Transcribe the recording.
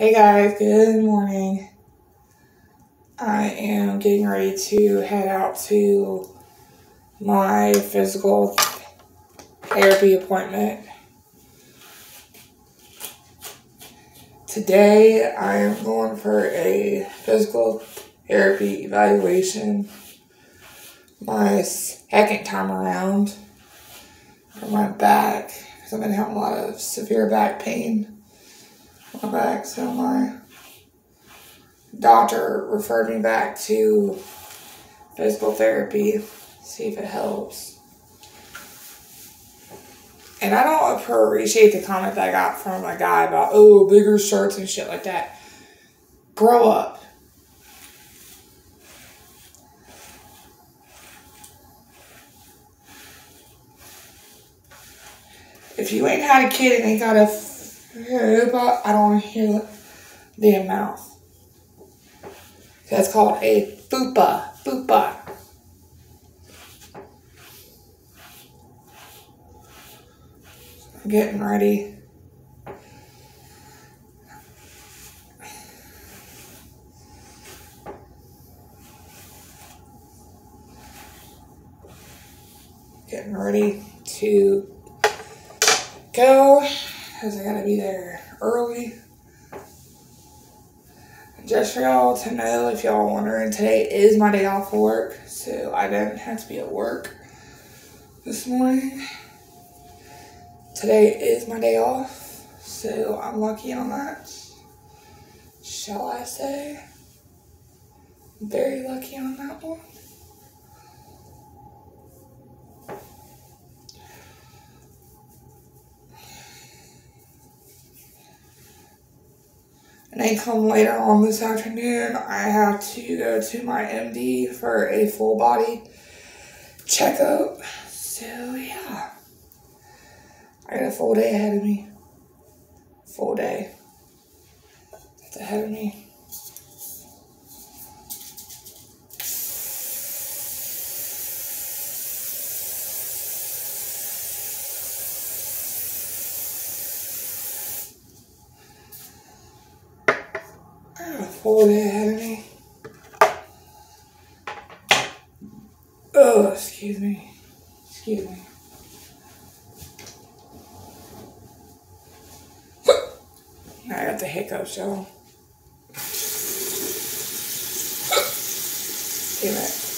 Hey guys, good morning. I am getting ready to head out to my physical therapy appointment. Today I am going for a physical therapy evaluation. My second time around for my back because I've been having a lot of severe back pain back, so my doctor referred me back to physical therapy, see if it helps. And I don't appreciate the comment that I got from a guy about, oh, bigger shirts and shit like that. Grow up. If you ain't had a kid and ain't got a fupa, I don't hear the mouth. That's called a fupa. Fupa. Getting ready. Getting ready to go because I gotta be there early. Just for y'all to know, if y'all wondering, today is my day off work, so I didn't have to be at work this morning. Today is my day off, so I'm lucky on that. Shall I say? Very lucky on that one. And then come later on this afternoon, I have to go to my MD for a full body checkup. So, yeah. I got a full day ahead of me. Full day. That's ahead of me. Full day ahead of me. Oh, excuse me. Excuse me. I got the hiccups, y'all. Damn it.